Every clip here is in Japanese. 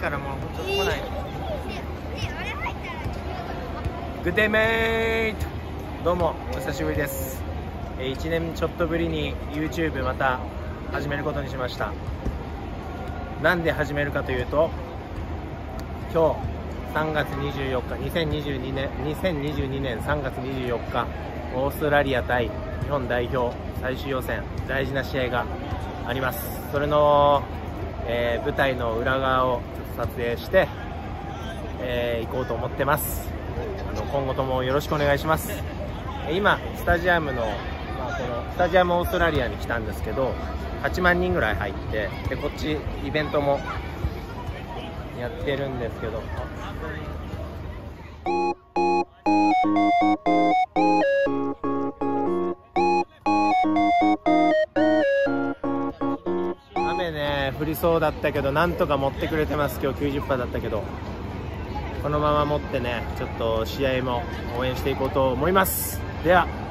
からもうちょっと来ないグッデイメイト。どうもお久しぶりです。1年ちょっとぶりに YouTube また始めることにしました。なんで始めるかというと今日3月24日2022年2022年3月24日オーストラリア対日本代表最終予選大事な試合があります。それの、えー、舞台の裏側を撮影して、えー、行こうと思ってます。あの今後ともよろしくお願いします。今スタジアムの、まあ、このスタジアムオーストラリアに来たんですけど8万人ぐらい入ってでこっちイベントもやってるんですけどりそうだったけどなんとか持ってくれてます。今日90%だったけど。このまま持ってねちょっと試合も応援していこうと思います。では。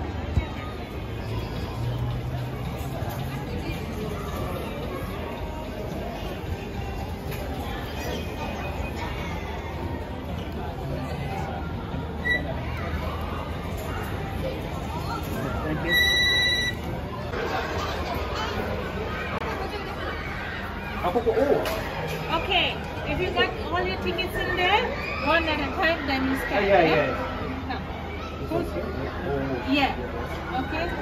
Okay.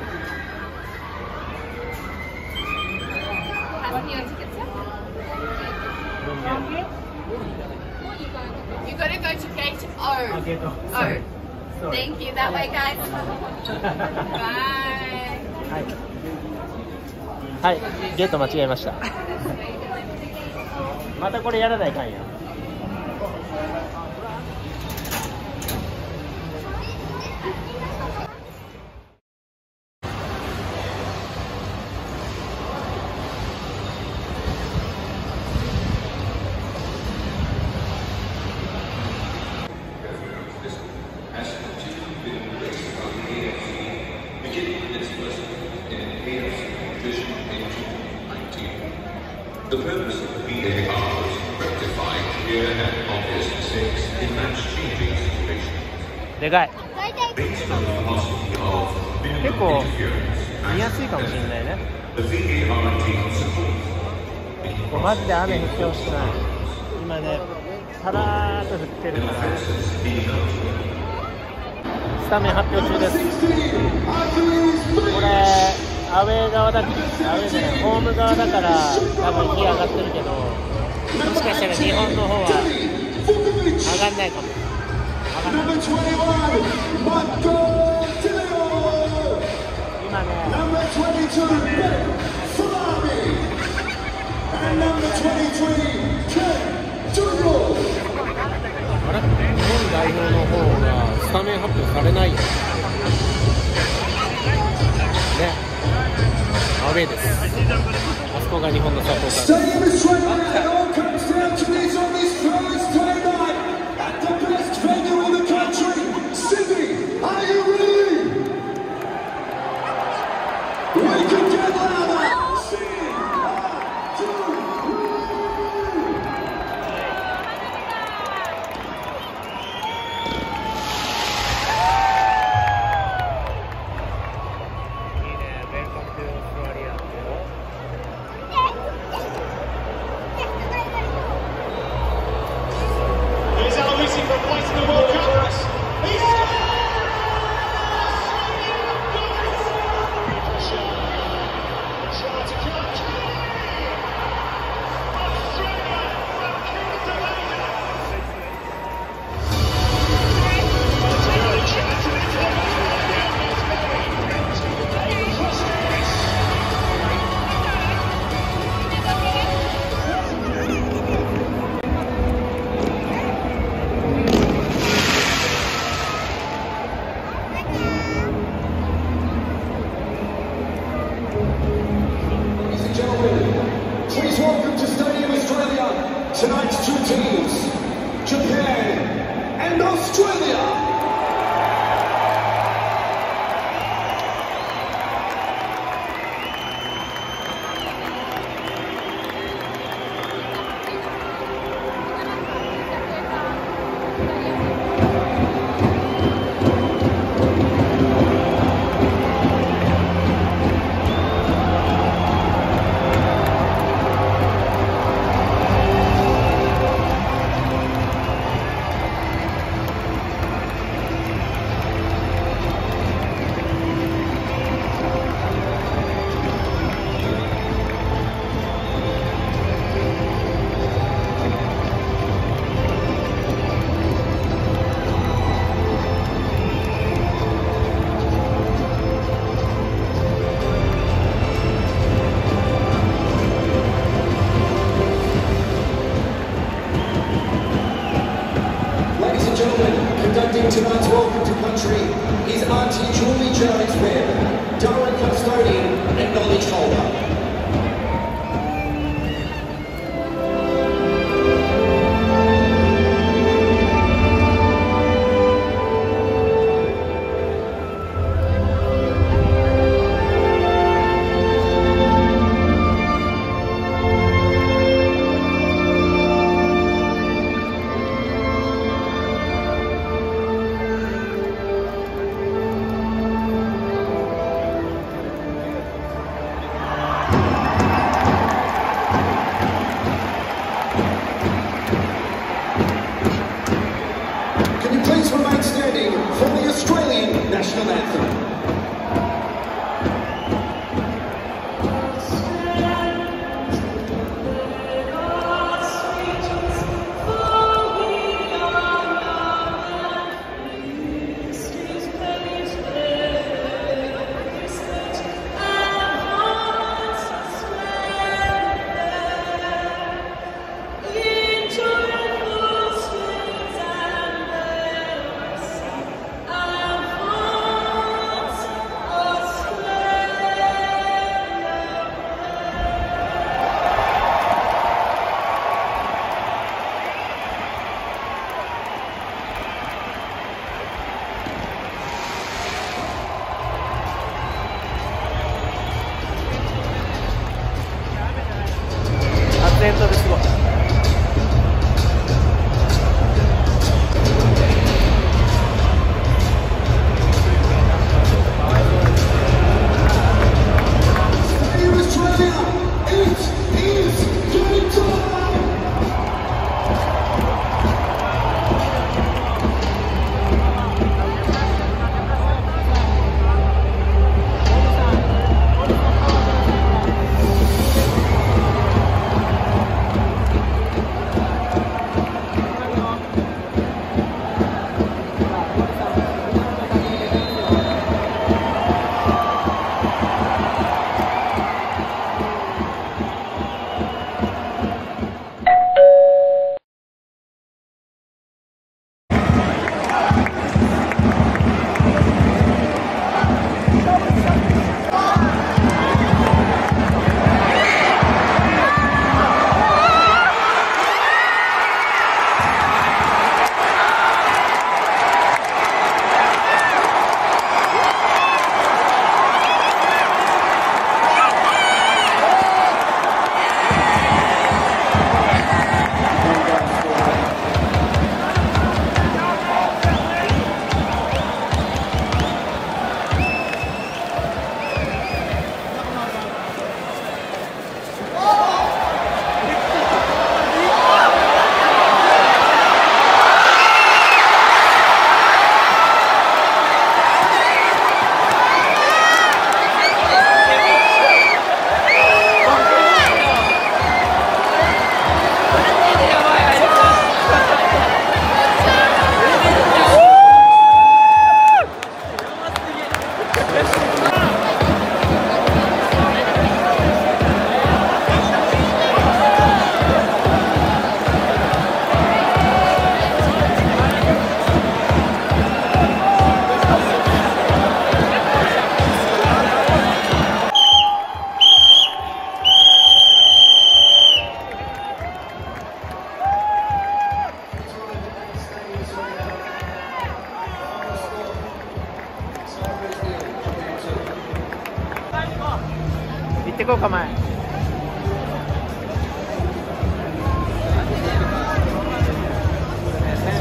Have your tickets yet? Okay. You gotta go to gate O. あ、ゲート。O. Sorry. Thank you. That way, guys. Bye. はい。はい、ゲート間違えました。またこれやらないかんや。でかい。結構見やすいかもしれないね。マジで雨降ってほしくない。今ね、さらーっと降ってるから。スタメン発表中です。これ、アウェー側だ、アウェーじゃない、ホーム側だから多分火上がってるけど、もしかしたら日本の方は上がんないかも。代表の方がスタメン発表されない。ね。アウェーです。あそこが日本のサポーター 人のやってこうか前。選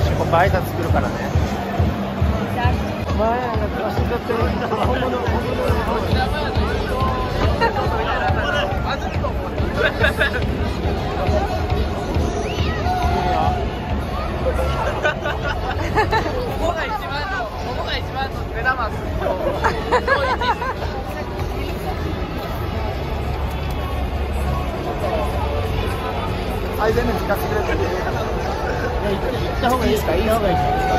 手ここ挨拶来るからね。前なんか走っちゃってる本物本物あ、全部聞かせてくれてる。行った方がいいですか。いい方がいいですか。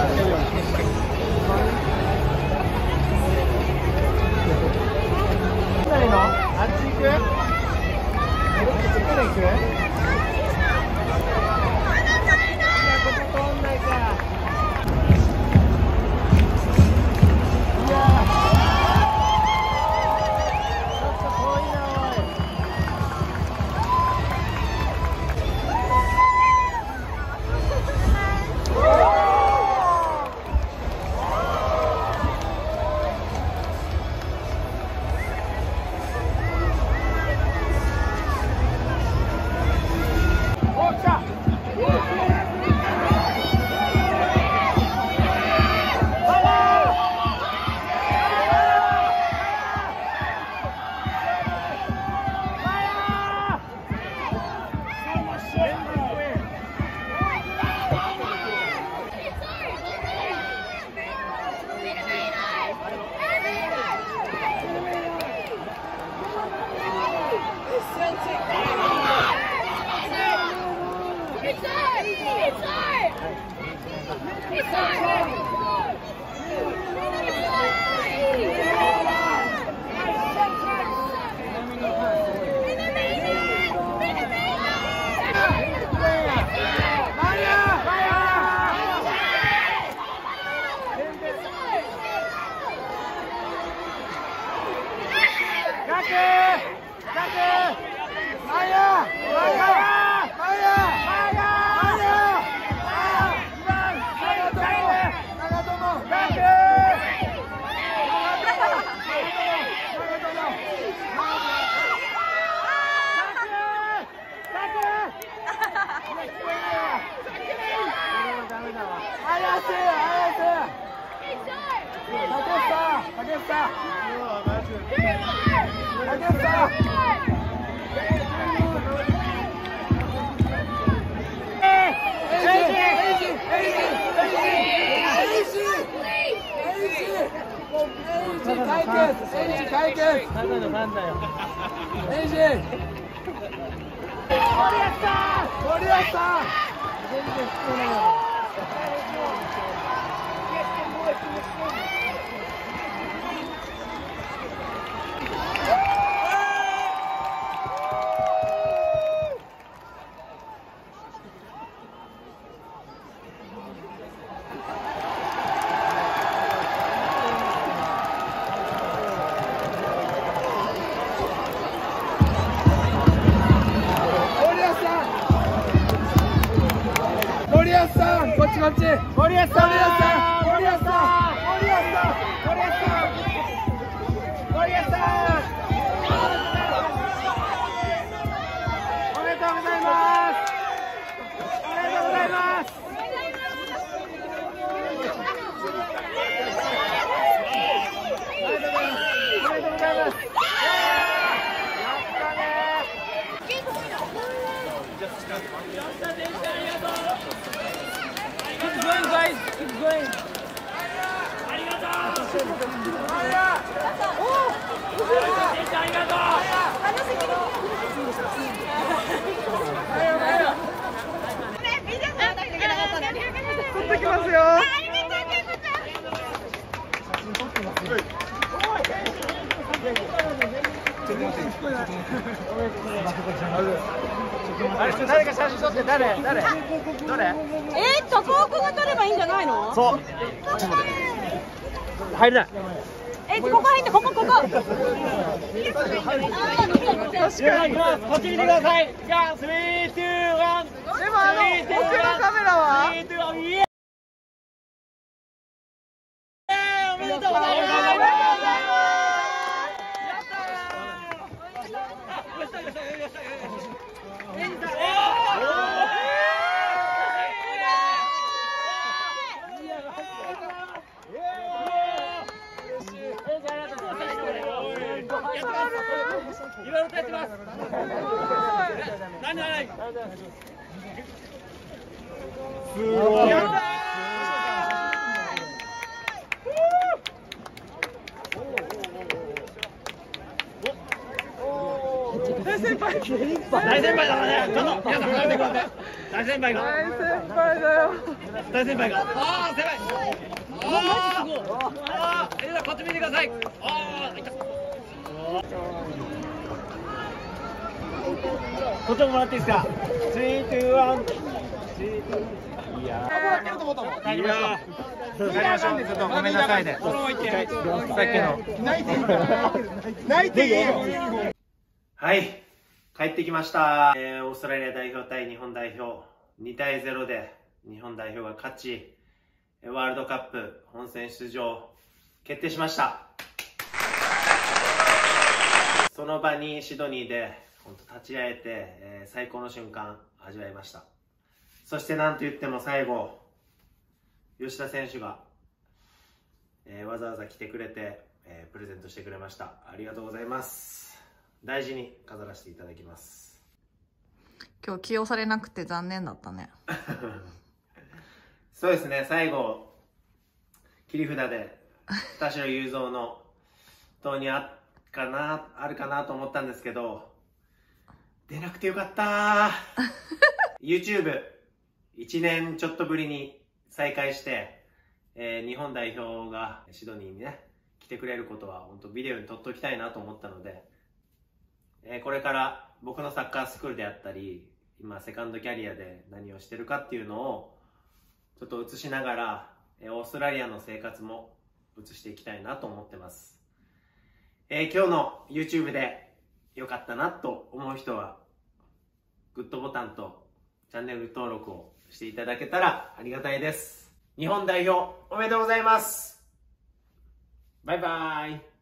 あっち行く？ただのファンんこっちこっち森保さん森保さん森保さん森保さん森保さん森保さんおめでとうございますおめでとうございますおめでとうございますやったね Keep going, guys. Keep going. 撮ってきますよあれ誰か写真撮って誰？誰？どれ？えー、高尾くんが撮ればいいんじゃないの？そう。入れないえここ入ってここここ。確かにこっち見てください。じゃあ3、2、1でもあの奥のカメラは？やってます。何何すごい。やった大先輩。大先輩だからね。ちょっと皆さん離れてください。大先輩が。大先輩だよ。大先輩が。ああ先輩。ああマジすごい。ああ皆さんこっち見てください。ああいった。こっちももらっていいですか？ Three、two、one。いや。ー。っとごめんなさいね。さっきの？泣いていいよ。はい。帰ってきました。えー、オーストラリア代表対日本代表。2対0で日本代表が勝ち、えーワールドカップ本戦出場決定しました。その？場にシドニーで本当立ち会えて、えー最高の瞬間味わいました。そしてなんと言っても最後吉田選手が、えーわざわざ来てくれて、えープレゼントしてくれました。ありがとうございます。大事に飾らせていただきます。今日起用されなくて残念だったね。そうですね。最後切り札で田代雄三の投入あっかなあるかなと思ったんですけど出なくてよかった YouTube 1年ちょっとぶりに再会して、えー日本代表がシドニーにね、来てくれることは本当ビデオに撮っておきたいなと思ったので、えーこれから僕のサッカースクールであったり、今セカンドキャリアで何をしてるかっていうのをちょっと映しながら、えーオーストラリアの生活も映していきたいなと思ってます。えー今日の YouTube で良かったなと思う人は、グッドボタンとチャンネル登録をしていただけたらありがたいです。日本代表おめでとうございますバイバーイ